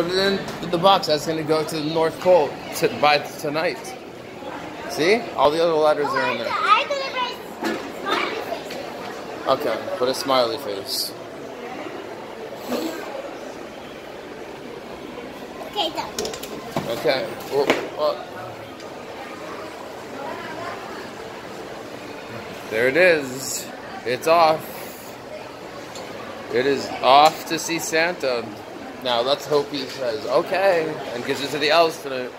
Put it in the box. That's going to go to the North Pole to, by tonight. See? All the other letters are in there. Okay, put a smiley face. Okay, done. Okay. Well, well. There it is. It's off. It is off to see Santa. Now let's hope he says okay and gives it to the elves tonight.